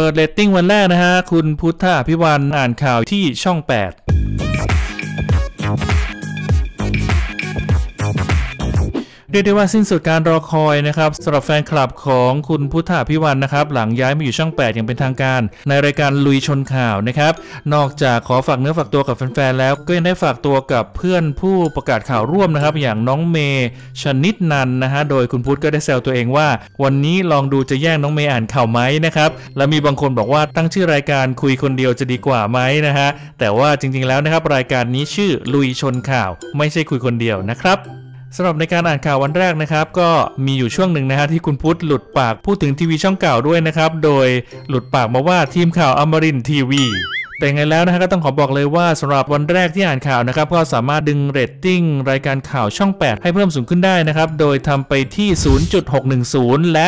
เปิดเรตติ้งวันแรกนะฮะ คุณพุทธาพิวันอ่านข่าวที่ช่อง 8 เรียกได้ว่าสิ้นสุดการรอคอยนะครับสำหรับแฟนคลับของคุณพุทธพิวันนะครับ หลังย้ายมาอยู่ช่อง 8 อย่างเป็นทางการ ในรายการลุยชนข่าวนะครับ นอกจากขอฝากเนื้อฝากตัวกับแฟนๆแล้ว ก็ยังได้ฝากตัวกับเพื่อนผู้ประกาศข่าวร่วมนะครับ อย่างน้องเมย์ชนิดนันนะฮะโดยคุณพุทธก็ได้แซวตัวเองว่า วันนี้ลองดูจะแย่งน้องเมย์อ่านข่าวไหมนะครับและมีบางคนบอกว่าตั้งชื่อรายการคุยคนเดียวจะดีกว่าไหมนะฮะแต่ว่าจริงๆแล้วนะครับรายการนี้ชื่อลุยชนข่าว ไม่ใช่คุยคนเดียวนะครับ สำหรับในการอ่านข่าววันแรกนะครับ ก็มีอยู่ช่วงหนึ่งนะฮะที่คุณพุทธหลุดปากพูดถึงทีวีช่องเก่าด้วยนะครับ โดยหลุดปากมาว่าทีมข่าวอมรินทีวี แต่ไงแล้วนะฮะก็ต้องขอบอกเลยว่าสำหรับวันแรกที่อ่านข่าวนะครับก็สามารถดึงเรตติ้งรายการข่าวช่อง 8 ให้เพิ่มสูงขึ้นได้นะครับโดยทำไปที่ 0.610 และ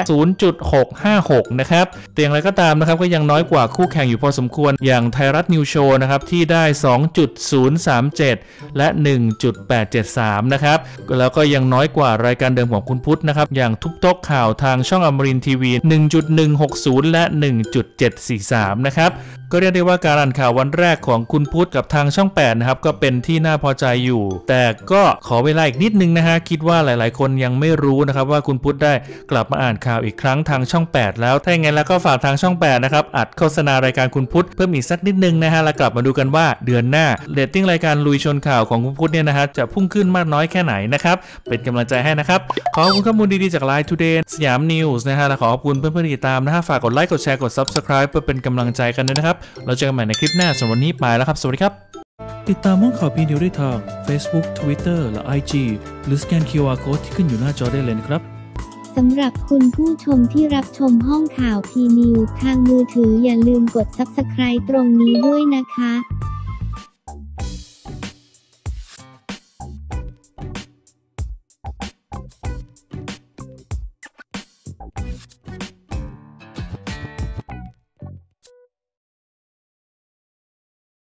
0.656 นะครับแต่อย่างไรก็ตามนะครับก็ยังน้อยกว่าคู่แข่งอยู่พอสมควรอย่างไทยรัฐนิวโชว์นะครับที่ได้ 2.037 และ 1.873 นะครับแล้วก็ยังน้อยกว่ารายการเดิมของคุณพุทธนะครับอย่างทุกโต๊ะข่าวทางช่องอมรินทีวี 1.160 และ 1.743 นะครับ ก็เรียกได้ว่าการอ่านข่าววันแรกของคุณพุทธกับทางช่อง 8 นะครับ ก็เป็นที่น่าพอใจอยู่ แต่ก็ขอเวลาอีกนิดนึงนะฮะ คิดว่าหลายๆ คนยังไม่รู้นะครับว่าคุณพุทธได้กลับมาอ่านข่าวอีกครั้งทางช่อง 8 แล้ว ถ้าอย่างนั้นแล้วก็ฝากทางช่อง 8 นะครับ อัดโฆษณารายการคุณพุทธเพิ่มอีกสักนิดนึงนะฮะ แล้วกลับมาดูกันว่าเดือนหน้าเรตติ้งรายการลุยชนข่าวของคุณพุทธเนี่ยนะฮะจะพุ่งขึ้นมากน้อยแค่ไหนนะครับ เป็นกำลังใจให้นะครับขอขอบคุณข้อมูลดีๆจาก LINE TODAY สยามนิวส์นะฮะ และขอขอบคุณเพื่อนๆที่ติดตามนะฮะ ฝากกดไลค์ กดแชร์ กด subscribe เพื่อเป็นกำลังใจกันด้วยนะครับเราเจอกันใหม่ในคลิปหน้าสำหรับวันนี้ไปแล้วครับ สวัสดีครับ ติดตามม้องข่าวพีนิวได้ทาง Facebook Twitter และ IG หรือสแกน QR Code ที่ขึ้นอยู่หน้าจอได้เลยนะครับสำหรับคุณผู้ชมที่รับชมห้องข่าวพีนิวทางมือถืออย่าลืมกด Subscribe ตรงนี้ด้วยนะคะ